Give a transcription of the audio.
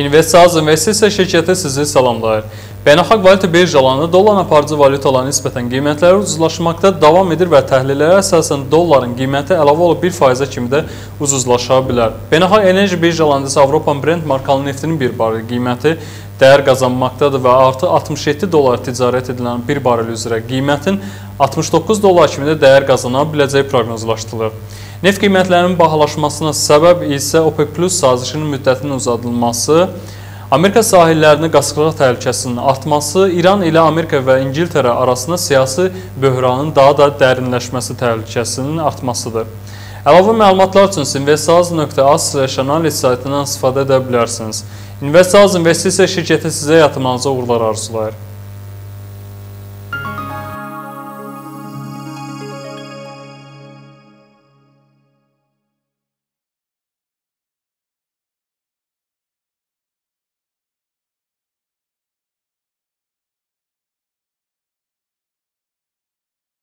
İnvestaz investisiya şirkəti sizi salamlayır. Beynəlxalq valyuta birjalarında dolların aparıcı valyutalara nisbətən qiymətləri ucuzlaşmaqda davam edir və təhlillərə əsasən dolların qiyməti əlavə olub 1%-ə kimi də ucuzlaşa bilər. Beynəlxalq enerji birjalarında isə Avropan Brent markalı neftinin bir barel qiyməti dəyər qazanmaqdadır və artı 67 dollar ticarət edilən bir barel üzrə qiymətin 69 dollar kimi də dəyər qazana biləcəyi proqnozlaşdırılır. Neft qiymətlərinin bahalaşmasına səbəb isə OPEC Plus sazişinin müddətinin uzadılması, Amerika sahillərində qasqırıq təhlükəsinin artması, İran ilə Amerika və İngiltərə arasında siyasi böhranın daha da dərinləşməsi təhlükəsinin artmasıdır. Əlavə məlumatlar üçün investaz.az/analiz saytından istifadə edə bilərsiniz. Investaz investisiya şirkəti sizə yatırımlarınıza uğurlar arzulayır.